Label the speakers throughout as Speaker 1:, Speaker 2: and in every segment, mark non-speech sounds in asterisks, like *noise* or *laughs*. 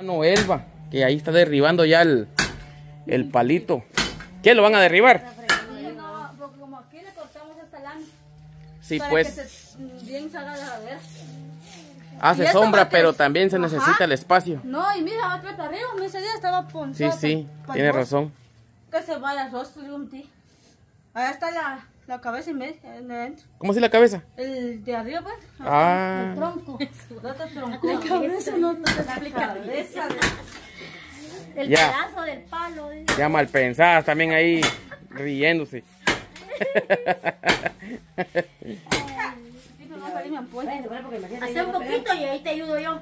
Speaker 1: Elba, que ahí está derribando ya el, el palito. ¿Qué lo van a derribar?
Speaker 2: No, porque como aquí le cortamos esta lana.
Speaker 1: Sí,
Speaker 2: para
Speaker 1: pues
Speaker 2: que se, bien salga la vera. Y
Speaker 1: hace sombra, pero también se
Speaker 2: Ajá.
Speaker 1: necesita el espacio.
Speaker 2: No, y mira, va para arriba. Ese día estaba
Speaker 1: Sí,
Speaker 2: ponzado.
Speaker 1: sí,
Speaker 2: pa-
Speaker 1: tiene razón.
Speaker 2: Que se vaya el rostro un tío. Ahí está la, la cabeza en adentro.
Speaker 1: ¿Cómo así la cabeza?
Speaker 2: El de arriba, pues.
Speaker 1: Ah,
Speaker 2: El tronco. *laughs* Otro tronco. La cabeza no te explica.
Speaker 3: El
Speaker 1: Ya.
Speaker 3: pedazo del palo. ¿eh?
Speaker 1: ya mal pensadas también ahí riéndose.
Speaker 2: No.
Speaker 3: Hace un poquito y ahí te ayudo yo.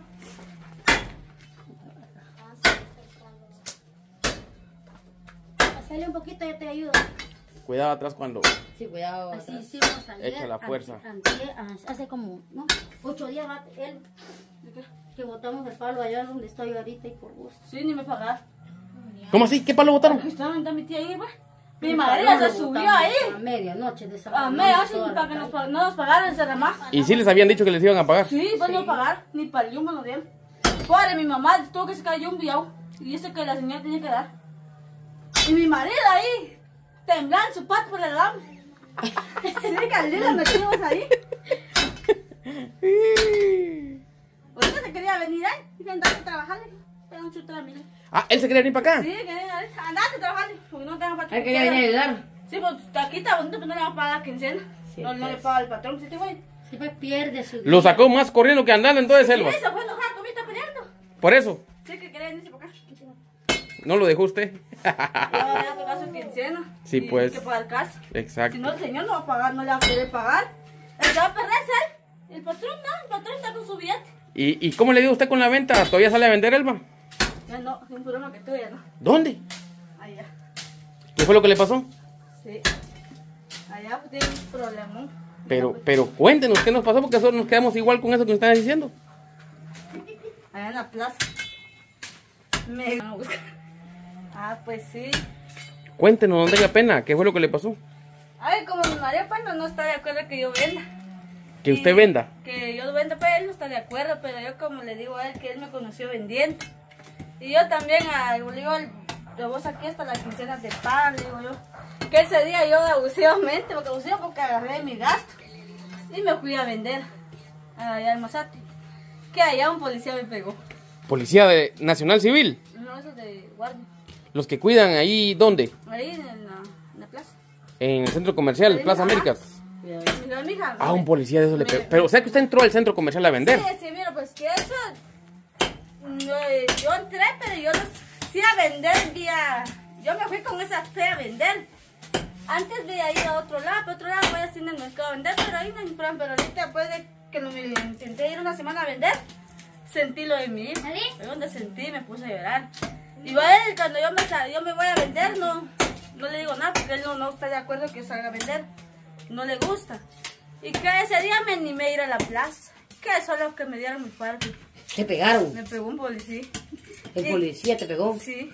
Speaker 3: Hacerle un poquito y yo te ayudo.
Speaker 1: Cuidado atrás cuando.
Speaker 4: Sí, cuidado.
Speaker 3: Así
Speaker 4: atrás.
Speaker 3: hicimos ayer.
Speaker 1: Echa la fuerza.
Speaker 3: ante- ante- hace como, ¿no? Ocho días va él. Que botamos el palo allá donde estoy ahorita y por gusto.
Speaker 2: Sí, ni me pagaron.
Speaker 1: ¿Cómo así? ¿Qué palo botaron?
Speaker 2: Estaba mi tía ahí. Mi madre se subió ahí.
Speaker 3: A medianoche de esa
Speaker 2: A media hora sin para que nos, no nos pagaran ese ramaje.
Speaker 1: ¿Y sí les habían dicho que les iban a pagar?
Speaker 2: Sí, pues no pagar, ni para el yumbo no dieron. Pobre, mi mamá tuvo que sacar yumbo y agua. Y dice que la señora tenía que dar. Y mi marido ahí, temblando su pato por el alambre. Sí, la metimos ahí. Ahorita se quería venir ahí. Dije, andate a trabajar. Era un chutra, mire.
Speaker 1: Ah, él se quería venir para acá.
Speaker 2: Sí, quería andate a trabajar. Porque no tengo para
Speaker 4: Él quería venir a ayudar.
Speaker 2: Sí, pues aquí está bonito, pero no le vamos a pagar la quincena.
Speaker 4: Sí,
Speaker 2: no, no le
Speaker 4: pues.
Speaker 2: paga el patrón, ¿sí te güey?
Speaker 3: Si pues pierde su
Speaker 1: Lo sacó más corriendo que andando entonces,
Speaker 2: Sí,
Speaker 1: Elba.
Speaker 2: se fue enojado conmigo, está peleando.
Speaker 1: Por eso,
Speaker 2: Sí, que quería venirse para acá.
Speaker 1: no lo dejó usted. *laughs*
Speaker 2: Tocar su quincena.
Speaker 1: Sí,
Speaker 2: y
Speaker 1: pues.
Speaker 2: Hay que pagar casa. Si
Speaker 1: Exacto.
Speaker 2: no, el señor no va a pagar, no le va a querer pagar. El que va a perder es él. El patrón no, el patrón está con su billete.
Speaker 1: ¿Y, ¿Y cómo le dio usted con la venta? ¿Todavía sale a vender, Elba?
Speaker 2: Ya no, es un problema que ya no.
Speaker 1: ¿Dónde?
Speaker 2: Allá.
Speaker 1: ¿Qué fue lo que le pasó?
Speaker 2: Sí. Allá pues, tiene un problema.
Speaker 1: Pero, pero cuéntenos qué nos pasó porque nosotros nos quedamos igual con eso que nos están diciendo.
Speaker 2: Allá en la plaza. Me. *laughs* Ah, pues sí.
Speaker 1: Cuéntenos, no tenga pena, ¿qué fue lo que le pasó?
Speaker 2: Ay, como mi María Pano no está de acuerdo que yo venda.
Speaker 1: Que usted venda.
Speaker 2: Que yo venda, pero él no está de acuerdo, pero yo como le digo a él que él me conoció vendiendo. Y yo también, a, le digo, de vos aquí hasta la quincena de pan, le digo yo. Que ese día yo abusivamente, porque abusivo porque agarré mi gasto. Y me fui a vender allá al Masate. Que allá un policía me pegó.
Speaker 1: Policía de Nacional Civil.
Speaker 2: No, eso de guardia.
Speaker 1: Los que cuidan ahí, ¿dónde?
Speaker 2: Ahí en la, en la plaza.
Speaker 1: En el centro comercial,
Speaker 2: Ahí,
Speaker 1: Plaza
Speaker 2: ajá.
Speaker 1: Américas.
Speaker 2: Mira, mija.
Speaker 1: Ah, un policía de eso le pegó. Pero, o sea que usted entró al centro comercial a vender.
Speaker 2: Sí, sí, mira, pues que eso. no, eh, yo entré, pero yo no sí a vender vía. Yo me fui con esa fe a vender. Antes había ido a otro lado, pero otro lado voy así en el mercado a vender, pero ahí no problema. Pero ahorita después de que no me intenté ir una semana a vender, sentí lo de mi hijo.
Speaker 3: ¿Ali?
Speaker 2: Fue donde sentí me puse a llorar. Igual él, cuando yo me, yo me voy a vender, no, no le digo nada porque él no, no está de acuerdo que salga a vender. No le gusta. Y que ese día me animé a ir a la plaza. Que eso es lo que me dieron mi padre.
Speaker 4: Te pegaron.
Speaker 2: Me pegó un policía.
Speaker 4: El
Speaker 2: Sí.
Speaker 4: policía te pegó.
Speaker 2: Sí.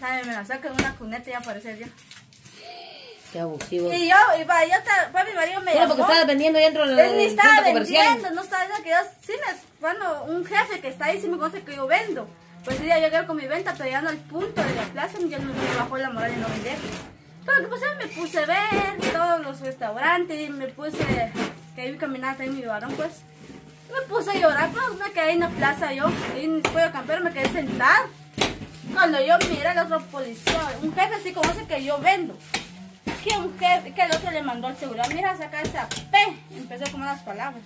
Speaker 2: Ay, me la saca en una cuneta y aparece ya.
Speaker 4: Qué abusivo.
Speaker 2: Y yo, y va, yo fue mi marido me
Speaker 4: Bueno, porque
Speaker 2: llamó.
Speaker 4: estabas vendiendo dentro del
Speaker 2: Él ni estaba
Speaker 4: comercial.
Speaker 2: vendiendo, no estaba que yo, sí me, bueno, un jefe que está ahí sí me conoce que yo vendo. Pues día yo llegué con mi venta, pero llegando al punto de la plaza, yo no me bajó la moral y no vender. Pero que pues me puse a ver todos los restaurantes, me puse, que ahí caminaba también mi varón, pues. Me puse a llorar, pues me quedé en la plaza yo, en el pollo campero me quedé sentada. Cuando yo miré al otro policía, un jefe sí conoce que yo vendo. Que un jefe, que el otro le mandó al seguridad, mira, saca esa P, empezó con las palabras.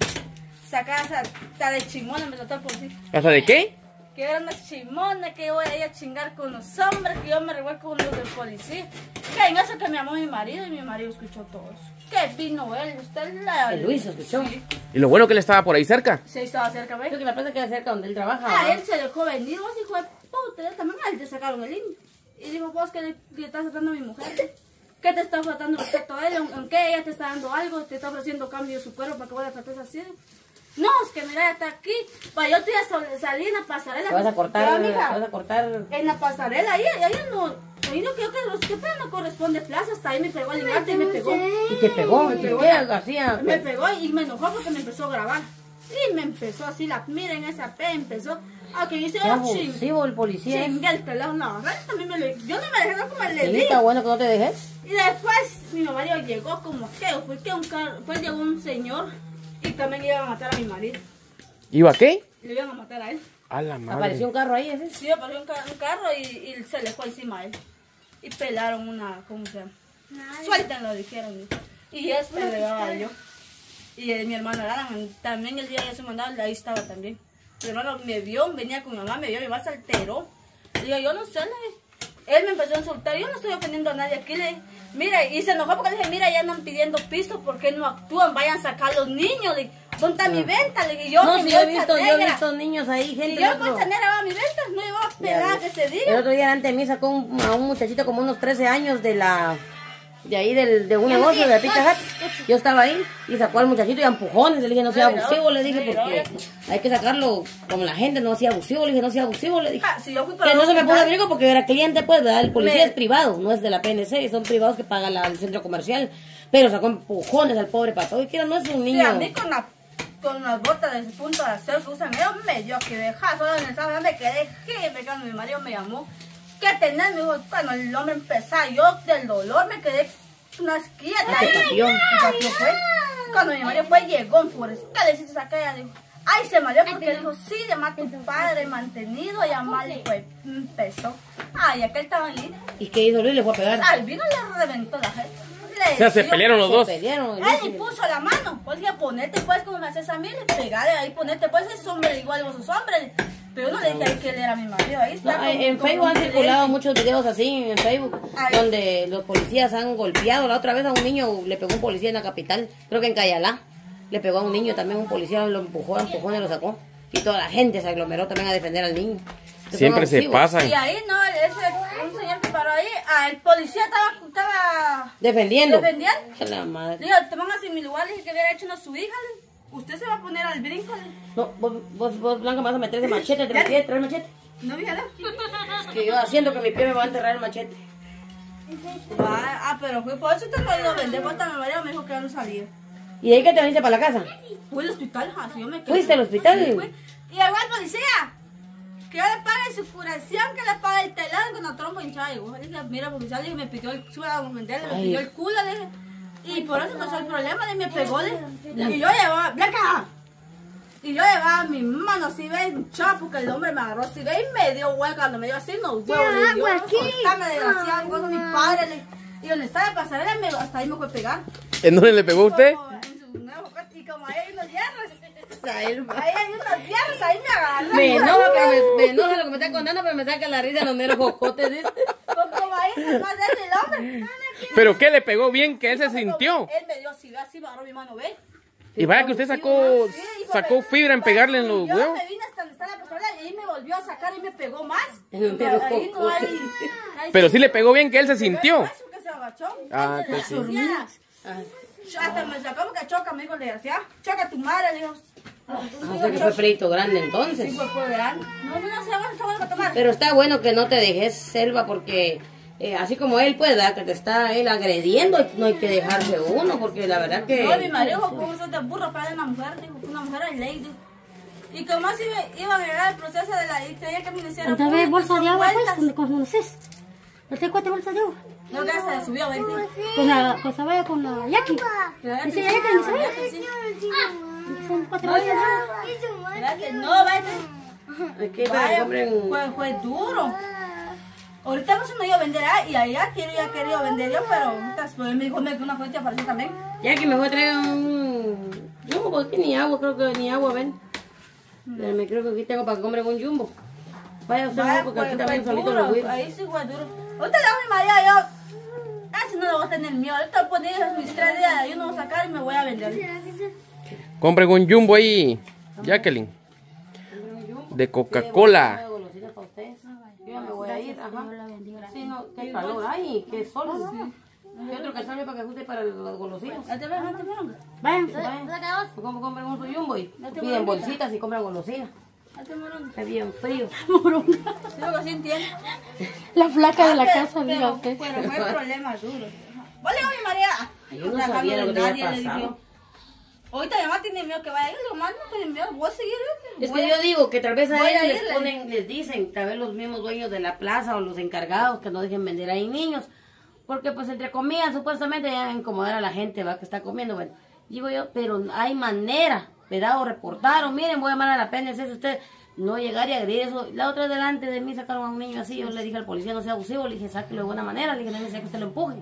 Speaker 2: Saca esa, ta de chimona, me trató el policía.
Speaker 1: ¿Hasta de qué?
Speaker 2: Que era una chimona, que yo voy a ir a chingar con los hombres, que yo me revuelvo con los del policía. Que en eso que me llamó mi marido y mi marido escuchó todo eso. Que vino él, usted la...
Speaker 4: El Luis escuchó.
Speaker 2: Sí,
Speaker 1: Y lo bueno que él estaba por ahí cerca.
Speaker 2: sí, estaba cerca, ¿ves?
Speaker 4: Creo que la plaza queda cerca donde él trabaja.
Speaker 2: Ah,
Speaker 4: ¿no?
Speaker 2: él se dejó venir, vos hijo de puta, también a él te sacaron el indio. Y dijo, vos que le, le estás tratando a mi mujer. ¿Qué te está faltando respeto a él? Aunque ella te está dando algo, te está ofreciendo cambio de su cuerpo para que vos la trates así. No, es que mira, está aquí. Pa, yo te iba a salir en la pasarela.
Speaker 4: Te vas a cortar, te vas a cortar.
Speaker 2: En la pasarela, ahí, ahí no. Ahí no creo que los que pero no corresponde plaza. Hasta ahí me pegó el ligante y me pegó.
Speaker 4: Y te pegó,
Speaker 2: Me pegó.
Speaker 4: pegó, García.
Speaker 2: Me pegó y me enojó porque me empezó a grabar. Y me empezó así, la miren esa P, empezó a que yo hice
Speaker 4: Qué
Speaker 2: oh, ching,
Speaker 4: abusivo el policía.
Speaker 2: chingue el teléfono. La verdad, también me le, yo no me dejé no como le di.
Speaker 4: está bueno que no te dejes.
Speaker 2: Y después mi marido llegó como que, fue que un carro, llegó un señor y también iban a matar a mi marido.
Speaker 1: ¿Iba qué?
Speaker 2: Le iban a matar a él.
Speaker 1: A la madre.
Speaker 4: Apareció un carro ahí, ese.
Speaker 2: Sí, apareció un, ca- un carro y, y se le fue encima a él. Y pelaron una, ¿cómo se llama? Suéltenlo, dijeron. Y este le daba yo. Y eh, mi hermano Alan, también el día de su mandado, ahí estaba también. Mi hermano me vio, venía con mi mamá, me vio, mi mamá se alteró. Le digo, yo no sé, le dije. Él me empezó a insultar, yo no estoy ofendiendo a nadie aquí, le mira, y se enojó porque le dije, mira, ya andan pidiendo pisto, ¿por qué no actúan? Vayan a sacar a los niños, le dije, ¿dónde está mi venta? Le dije, yo,
Speaker 4: No, sí, yo he
Speaker 2: bolsa
Speaker 4: visto, yo he visto niños ahí,
Speaker 2: Y
Speaker 4: gente.
Speaker 2: yo
Speaker 4: el otro-
Speaker 2: con negra va a mi venta, no iba a esperar a que se
Speaker 4: El
Speaker 2: diga.
Speaker 4: otro día antes de mí sacó un- a un muchachito como unos 13 años de la de ahí del, de un negocio de Pizza Hut. Yo estaba ahí y sacó al muchachito y a empujones. Le dije, no sea abusivo, le dije, porque hay que sacarlo como la gente, no sea abusivo. Le dije, no sea abusivo, le dije.
Speaker 2: Ah, si yo fui para
Speaker 4: Que no se me
Speaker 2: hospital,
Speaker 4: abrir porque era cliente, pues, ¿verdad? El policía
Speaker 2: Me-
Speaker 4: es privado, no es de la PNC, son privados que paga la- el centro comercial. Pero sacó empujones al pobre pato. Y que no es un
Speaker 2: Sí,
Speaker 4: niño.
Speaker 2: a mí con, la, con las botas de punto de acero que usan ellos me dio que dejar, solo en el sábado me quedé jefe cuando mi marido me llamó. ¿Qué tenés? Me dijo, cuando el hombre empezó, yo del dolor me quedé una esquilla.
Speaker 4: Ah, te pateó.
Speaker 2: fue. Cuando mi marido fue, llegó en Forest. ¿Qué le hiciste a aquella? Dijo, ay, se mareó porque dijo, sí, llama a tu padre mantenido y a mal y pues empezó. Ay, aquel estaba en línea.
Speaker 4: ¿Y qué hizo Luis? Le fue a pegar.
Speaker 2: Ay, vino y le reventó la gente. Le
Speaker 1: O sea, se pelearon los
Speaker 4: Se
Speaker 1: dos.
Speaker 4: pelearon.
Speaker 2: Él
Speaker 4: y-
Speaker 2: le puso la mano. Pues dije, ponete pues como me haces a mí, le pegale ahí, ponete pues ese hombre igual vos sos hombre. Pero yo no le dije que él era mi marido. Ahí
Speaker 4: No,
Speaker 2: está. como-
Speaker 4: en
Speaker 2: como
Speaker 4: Facebook han circulado muchos videos así en Facebook
Speaker 2: Ay.
Speaker 4: donde los policías han golpeado. La otra vez a un niño le pegó un policía en la capital, creo que en Cayalá. Le pegó a un niño también, un policía lo empujó, empujó y lo sacó. Y toda la gente se aglomeró también a defender al niño.
Speaker 1: Siempre se pasan.
Speaker 2: Y ahí no, ese, un señor que paró ahí, ah, el policía estaba, estaba
Speaker 4: Defendiendo.
Speaker 2: defendiendo.
Speaker 4: La madre.
Speaker 2: Le digo, te van a mi lugar, dije que hubiera hecho una su hija. le Usted se va a poner al brinco.
Speaker 4: No, vos, vos, vos, Blanca, me vas a meter ese machete, trae machete, trae machete.
Speaker 2: No, fíjate.
Speaker 4: Es que yo haciendo que mi pie me va a enterrar el machete.
Speaker 2: Ah, ah, pero fue por eso te lo ido a vender. Hasta mi marido me dijo que ya no salía.
Speaker 4: ¿Y de ahí que te viniste para la casa?
Speaker 2: Fui al hospital, así yo me quedé.
Speaker 4: ¿Fuiste al hospital?
Speaker 2: Sí, fui. Y llegó el policía. Que yo le pague su curación, que le pague el telón con la trompa hinchada. Y yo le dije, mira, policía, le dije, me pidió el, me pidió el culo, le dije. Y por eso empezó el problema, le me pegó, le Y yo llevaba, Blanca. Y yo llevaba mi mano así, ve, hinchada, porque el hombre me agarró así, ve, y me dio hueca. Cuando me dio así, no huevos, le dio, soltame, desgraciado, con mi padre, le Y donde estaba la pasarela, me, hasta ahí me fue a pegar.
Speaker 1: ¿En dónde le pegó a usted?
Speaker 2: En su nuevo Y como ahí hay unos hierros. Ahí hay unos hierros, ahí me agarró.
Speaker 4: Me enoja, pero me, me enoja lo que me está contando, pero me saca la risa los meros jocotes.
Speaker 2: Como como ahí se va a hacer el hombre.
Speaker 1: ¿Pero qué le pegó bien que él se sintió?
Speaker 2: Él me dio así, así agarró mi mano, ve.
Speaker 1: Y vaya que usted sacó, sacó fibra en pegarle en los
Speaker 2: Yo
Speaker 1: huevos.
Speaker 2: me vine hasta donde está la pasarela y ahí me volvió a sacar y me pegó más.
Speaker 4: En un mero
Speaker 2: ahí no hay. ahí
Speaker 1: Pero sí le pegó bien que él se sintió.
Speaker 2: Eso que se agachó.
Speaker 1: Ah, pues sí.
Speaker 4: Ah,
Speaker 2: Hasta me sacó porque choca, me dijo, le decía, choca a tu madre, dijo.
Speaker 4: o sea que fue pleito grande entonces.
Speaker 2: Sí, fue verano. No, no, no, se va, está bueno para tomar.
Speaker 4: Pero está bueno que no te dejes selva porque eh, así como él puede dar que te está él agrediendo, no hay que dejarse uno porque la verdad que...
Speaker 2: No, mi marido como eso de burro para una mujer, dijo que una mujer es ley, dijo. Y como así me iban a llegar el proceso de la y tenía que me hiciera
Speaker 3: Otra vez bolsa de agua, pues, conoces. ¿No te cuatro bolsas de agua?
Speaker 2: No, que se subió, ¿ves?
Speaker 3: Con la, con Sabaya, con la Yaki. Ese Yaki, ¿no? Son cuatro bolsas de agua.
Speaker 2: No, vete. Vaya,
Speaker 4: compren...
Speaker 2: fue, fue duro. Ahorita no se me iba a vender ah, y allá quiero ya querido vender yo, pero después me dijo me que una fuente apareció también.
Speaker 4: Ya que me voy a traer un... No, porque ni agua, creo que ni agua ven. Pero me creo que aquí tengo para que compren un jumbo. Vaya usted,
Speaker 2: Vaya,
Speaker 4: porque aquí
Speaker 2: fue
Speaker 4: también solito los
Speaker 2: duro.
Speaker 4: güiros.
Speaker 2: Ahí sí fue duro. Ahorita le hago a mi María yo. Ah, si no le voy a tener miedo. Ahorita voy poner mis tres días, yo no voy a sacar y me voy a vender.
Speaker 1: Compren un jumbo ahí, Jacqueline. De Coca-Cola.
Speaker 4: Traigo golosinas para ustedes. Yo ya me voy a ir, ajá. Sí, no, qué calor hay, qué sol. ¿Qué otro que sale para que ajuste para las golosinas?
Speaker 3: Vayan.
Speaker 4: Vayan, ¿Cómo compran un su jumbo? Y piden bolsitas y compran golosinas. Está bien frío. *laughs*
Speaker 2: Que entiendo. *laughs*
Speaker 3: La flaca de la casa, diga
Speaker 2: pero,
Speaker 3: usted.
Speaker 2: pero fue problemas duros. Vale, oye María.
Speaker 4: Yo no sabía lo que había pasado.
Speaker 2: Ahorita mi mamá tiene miedo que vaya a ir. Mamá, no tiene miedo, voy a seguir.
Speaker 4: Es
Speaker 2: Voy
Speaker 4: que yo digo que tal vez a ellos les ponen, les dicen, tal vez los mismos dueños de la plaza o los encargados que no dejen vender ahí niños. Porque pues entre comillas supuestamente ya incomodar a la gente va que está comiendo. Bueno, digo yo, pero hay manera, ¿verdad? O reportar, o miren, voy a llamar a la pena, es usted no llegar y agredir eso. La otra delante de mí sacaron a un niño así, yo le dije al policía no sea abusivo, le dije sáquelo de buena manera, le dije no sea que usted lo empuje.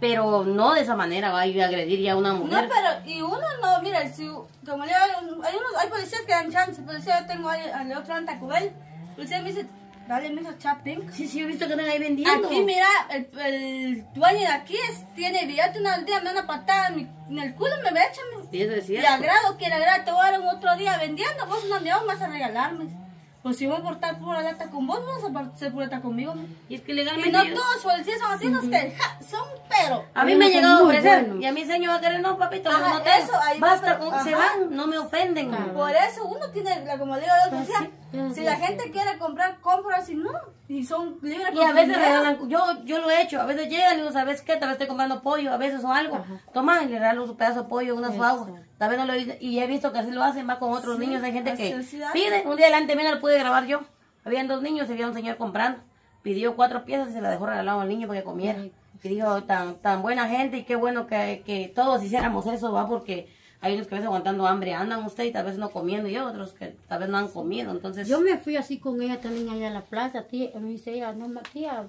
Speaker 4: Pero no de esa manera va a ir a agredir ya a una
Speaker 2: No,
Speaker 4: mujer.
Speaker 2: pero, y uno no, mira, si, como le hay unos, hay policías que dan chance, policía yo tengo al otro en Tacubel, policía me dice, dale, me dijo, chapín.
Speaker 4: Sí, sí, he visto que están ahí vendiendo.
Speaker 2: Aquí, mira, el, el dueño de aquí es, tiene billete, una día me da una patada en, mi- en el culo, me echa, me
Speaker 4: Sí, eso es
Speaker 2: Le
Speaker 4: cierto.
Speaker 2: agrado, quiere agradar, te voy a dar un otro día vendiendo, vos no me vas a regalarme. Pues si voy a portar pura lata con vos, vas a ser pura lata conmigo.
Speaker 4: Y es que
Speaker 2: Y
Speaker 4: legalmente...
Speaker 2: no
Speaker 4: yo-
Speaker 2: todos policías son así, los que ja, son pero.
Speaker 4: A mí me ha llegado a ofrecer.
Speaker 3: buenos.
Speaker 4: Y a mi señor va a querer, no, papito,
Speaker 2: Ajá,
Speaker 4: no tengo.
Speaker 2: eso, ahí
Speaker 4: Basta
Speaker 2: va,
Speaker 4: con
Speaker 2: pero-
Speaker 4: se
Speaker 2: ajá.
Speaker 4: van, no me ofenden.
Speaker 2: Por eso uno tiene, la- como digo yo,
Speaker 3: Pues pues
Speaker 2: si la gente quiere comprar, compra, si no, y son libres
Speaker 4: Y a veces regalan, yo, yo lo he hecho, a veces llegan y digo, ¿sabes qué? Tal vez estoy comprando pollo, a veces o algo. Toma, y le regalo su pedazo de pollo, una su agua. Tal vez no lo he- y he visto que así lo hacen, va con otros niños, hay gente que pide. Un día delante mío lo pude grabar yo. Habían dos niños y había un señor comprando. Pidió cuatro piezas y se la dejó regalado al niño para que comiera. Y dijo, tan, tan buena gente y qué bueno que, que todos hiciéramos eso, va, porque hay unos que a veces aguantando hambre andan usted y tal vez no comiendo y otros que tal vez no han comido. Entonces,
Speaker 3: Yo me fui así con ella también allá a la plaza, tía, me dice ella, no, tía,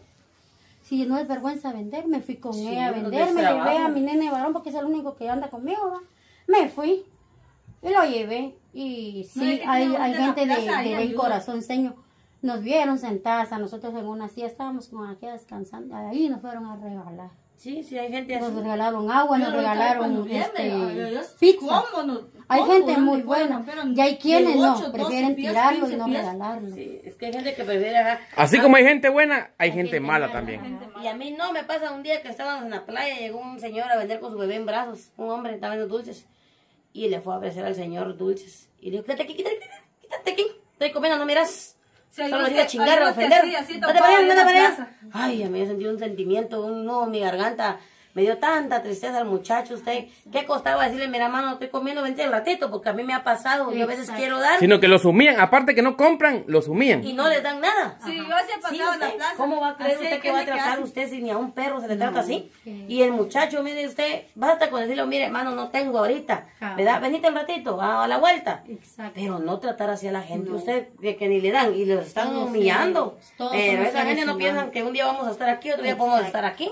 Speaker 3: si no es vergüenza vender, me fui con
Speaker 4: Sí,
Speaker 3: ella a vender, me llevé a mi nene varón porque es el único que anda conmigo, ¿va? me fui y lo llevé y sí, hay, hay
Speaker 2: de
Speaker 3: gente de, de
Speaker 2: ayuda.
Speaker 3: corazón, señor, nos vieron sentadas a nosotros en una silla, estábamos con aquí descansando, ahí nos fueron a regalar.
Speaker 4: Sí, sí, hay gente así.
Speaker 3: Nos regalaron agua,
Speaker 2: Yo
Speaker 3: nos regalaron este, pizza. Hay
Speaker 2: ¿Cómo
Speaker 3: gente
Speaker 2: no
Speaker 3: muy buena. Y hay quienes
Speaker 2: de
Speaker 3: no,
Speaker 2: ocho, doce
Speaker 3: prefieren
Speaker 2: pies,
Speaker 3: tirarlo y
Speaker 2: 15
Speaker 3: no
Speaker 2: pies?
Speaker 3: regalarlo.
Speaker 4: Sí, es que hay gente que prefiere.
Speaker 1: Así como hay gente buena, hay gente
Speaker 3: gente
Speaker 1: mala
Speaker 3: mala,
Speaker 1: también.
Speaker 4: Y a mí no me pasa un día que estábamos en la playa, llegó un señor a vender con su bebé en brazos, un hombre estaba vendiendo dulces, y le fue a ofrecer al señor dulces. Y le dijo, quítate aquí, quítate, quítate, quítate aquí, estoy comiendo, no miras.
Speaker 2: Sí,
Speaker 4: Solo venía a chingar, a ofender.
Speaker 2: sí, así en
Speaker 4: vete
Speaker 2: la
Speaker 4: para allá.
Speaker 2: plaza.
Speaker 4: Ay, me sentí un sentimiento, un nudo en mi garganta. Me dio tanta tristeza al muchacho, usted. ¿Qué costaba decirle, mira, mano, estoy comiendo, vente un ratito? Porque a mí me ha pasado, yo a veces quiero dar
Speaker 1: Sino que los humillan, aparte que no compran, los humillan.
Speaker 4: y no les dan nada.
Speaker 2: Sí, yo así he
Speaker 4: Sí,
Speaker 2: pasado en la
Speaker 4: usted,
Speaker 2: plaza.
Speaker 4: ¿Cómo va a creer
Speaker 2: Así
Speaker 4: usted que va a tratar usted si ni a un perro se le trata así? Y el muchacho, mire usted, basta con decirle, mire, hermano, no tengo ahorita,
Speaker 3: Ah.
Speaker 4: ¿verdad? Venite un ratito, a, a la vuelta.
Speaker 3: Exacto.
Speaker 4: Pero no tratar así a la gente, usted, que, que ni le dan, y los están
Speaker 3: Todos
Speaker 4: humillando. Pero esa gente no piensan que un día vamos a estar aquí, otro día podemos estar aquí.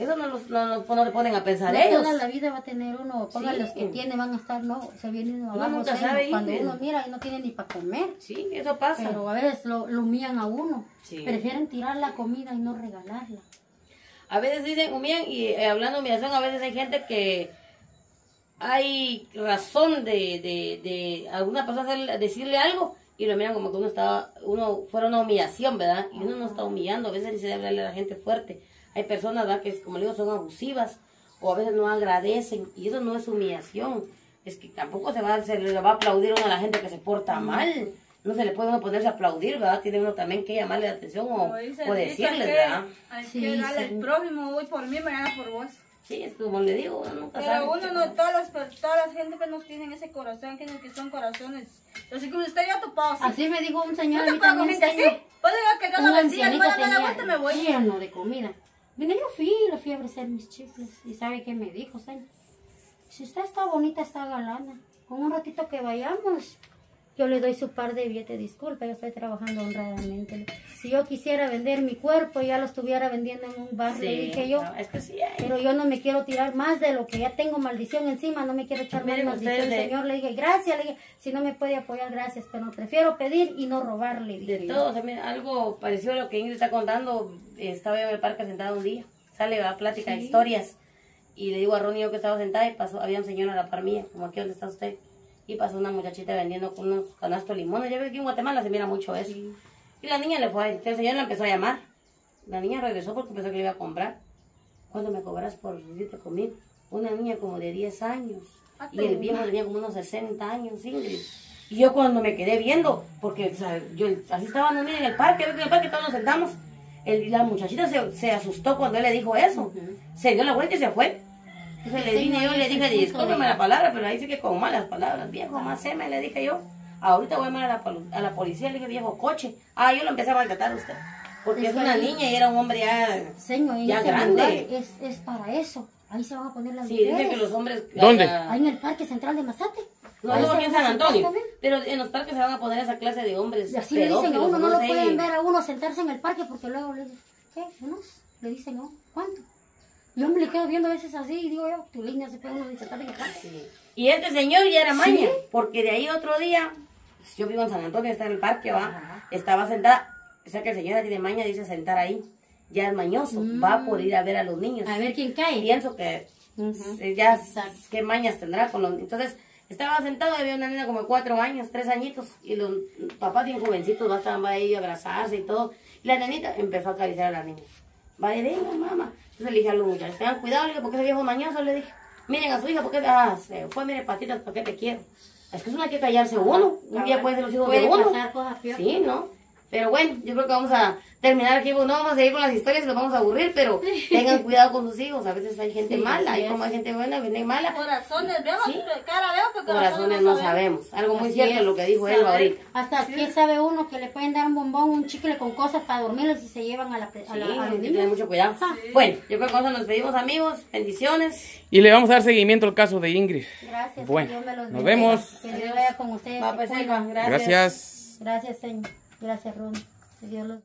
Speaker 4: Eso no, los, no, no, no se ponen a pensar
Speaker 3: No
Speaker 4: ellos.
Speaker 3: toda la vida va a tener uno, ponga
Speaker 4: Sí.
Speaker 3: los que tiene van a estar, no, se vienen
Speaker 4: Uno
Speaker 3: abajo,
Speaker 4: nunca
Speaker 3: serio,
Speaker 4: sabe
Speaker 3: cuando uno mira y no tiene ni para comer,
Speaker 4: Sí, eso pasa.
Speaker 3: pero a veces lo, lo humillan a uno,
Speaker 4: Sí.
Speaker 3: prefieren tirar la comida y no regalarla.
Speaker 4: A veces dicen humillan y eh, hablando de humillación, a veces hay gente que hay razón de, de, de alguna persona decirle algo y lo miran como que uno estaba, uno fuera una humillación, ¿verdad? Y uno no está humillando, a veces ni se debe hablarle a la gente fuerte. Hay personas, ¿verdad? Que como le digo, son abusivas o a veces no agradecen y eso no es humillación. Es que tampoco se, va, se le va a aplaudir uno a la gente que se porta mal. No se le puede uno ponerse a aplaudir, ¿verdad? Tiene uno también que llamarle la atención o, o
Speaker 2: que
Speaker 4: ¿verdad?
Speaker 2: Hay
Speaker 3: Sí,
Speaker 2: que darle
Speaker 3: sí.
Speaker 2: al prójimo, hoy por mí, mañana por vos.
Speaker 4: Sí, es como le digo, uno nunca sabe.
Speaker 2: Pero uno no, todas las, todas las gente que nos tienen ese corazón, que, que son corazones. Así como usted ya topado así.
Speaker 3: Así me dijo un señor,
Speaker 2: Yo
Speaker 3: a mí
Speaker 2: te puedo
Speaker 3: también,
Speaker 2: gente así. Pues digo que
Speaker 3: un
Speaker 2: lo bendiga, no me la vuelta, me voy.
Speaker 3: lleno de comida. Vine, yo fui, le fui a ofrecer mis chicles. ¿Y sabe qué me dijo, señor? Si usted está bonita, está galana. Con un ratito que vayamos, yo le doy su par de billetes. Disculpe, yo estoy trabajando honradamente. Si yo quisiera vender mi cuerpo, ya lo estuviera vendiendo en un barrio,
Speaker 4: Sí,
Speaker 3: dije yo.
Speaker 4: no, es que sí hay.
Speaker 3: Pero yo no me quiero tirar más de lo que ya tengo maldición encima, no me quiero echar más maldición.
Speaker 4: de-
Speaker 3: Señor, le dije, gracias, le dije, si no me puede apoyar, gracias, pero prefiero pedir y no robarle.
Speaker 4: De
Speaker 3: dije yo.
Speaker 4: todo, algo parecido a lo que Ingrid está contando. Estaba yo en el parque sentada un día. Sale a plática,
Speaker 3: Sí.
Speaker 4: historias. Y le digo a Ronnie yo que estaba sentada y pasó, había un señor a la par mía, como aquí donde está usted. Y pasó una muchachita vendiendo con unos canastos de limones. Ya ves que en Guatemala se mira mucho eso. Y la niña le fue, a- el señor la empezó a llamar. La niña regresó porque pensó que le iba a comprar. ¿Cuánto me cobras por irte conmigo? Una niña como de 10 años. Y el viejo tenía como unos 60 años, Ingrid. Y yo cuando me quedé viendo, porque o sea, yo así mira, en el parque, en el parque todos nos sentamos. El, la muchachita se, se asustó cuando él le dijo eso. Se dio la vuelta y se fue. Entonces le dije yo, le dije, discúlpeme la palabra, pero ahí sí que con malas palabras, viejo, más me le dije yo. Ahorita voy a llamar a la, a la policía, le dije, viejo, coche. Ah, yo lo empecé a maltratar a usted. Porque es una niña y era un hombre ya...
Speaker 3: Señor,
Speaker 4: Ya grande.
Speaker 3: es, es para eso. Ahí se van a poner las
Speaker 4: Sí,
Speaker 3: mujeres.
Speaker 4: dicen que los hombres...
Speaker 1: ¿Dónde?
Speaker 3: Ahí en el Parque Central de Mazate.
Speaker 4: No, no, aquí en San Antonio.
Speaker 3: también.
Speaker 4: Pero en los parques se van a poner esa clase de hombres
Speaker 3: Y así le dicen a uno, no, lo pueden ver a uno sentarse en el parque porque luego le dicen, ¿qué? ¿Unos? Le dicen, no, ¿cuánto? Yo me le quedo viendo a veces así y digo yo, tu línea se puede uno en el parque.
Speaker 4: Sí. Y este señor ya era maña, porque de ahí otro día, pues, yo vivo en San Antonio, está en el parque, va, estaba sentada, o sea que el señor tiene maña, dice sentar ahí, ya es mañoso, va por ir a ver a los niños.
Speaker 3: A ver quién cae.
Speaker 4: Pienso que eh, ya
Speaker 3: Exacto.
Speaker 4: qué mañas tendrá con los entonces estaba sentado había una niña como de cuatro años tres añitos y los papás bien jovencitos estaban ahí a abrazarse y todo y la nenita empezó a acariciar a la niña va y venga mamá. Entonces le dije a los muchachos tengan cuidado le dije porque ese viejo mañoso le dije. Miren a su hija porque ah se fue mire patitas para qué te quiero es que eso no hay que callarse uno un día puede ser los hijos de uno.
Speaker 3: pasar cosas.
Speaker 4: Sí, ¿no? Pero bueno, yo creo que vamos a terminar aquí, pues no vamos a seguir con las historias y nos vamos a aburrir, pero *laughs* tengan cuidado con sus hijos, a veces hay gente
Speaker 3: Sí,
Speaker 4: mala, hay como hay gente buena, hay gente mala,
Speaker 2: Corazones, veo,
Speaker 4: Sí.
Speaker 2: cara veo, pero
Speaker 4: corazones no sabemos. Algo muy
Speaker 3: Así
Speaker 4: cierto
Speaker 3: es.
Speaker 4: lo que dijo él ahorita.
Speaker 3: Hasta quién sabe uno que le pueden dar un bombón, un chicle con cosas para dormirlos y se llevan a, la, a,
Speaker 4: Sí,
Speaker 3: la, a los niños.
Speaker 4: mucho cuidado. Bueno, yo creo que con eso nos pedimos amigos, bendiciones.
Speaker 1: Y le vamos a dar seguimiento al caso de Ingrid.
Speaker 3: Gracias,
Speaker 1: Bueno,
Speaker 3: que Dios me los
Speaker 1: nos vemos.
Speaker 3: Que Dios vaya con ustedes.
Speaker 4: Va, pues, gracias.
Speaker 1: Gracias.
Speaker 3: Gracias, Señor. Gracias, Ron. Dios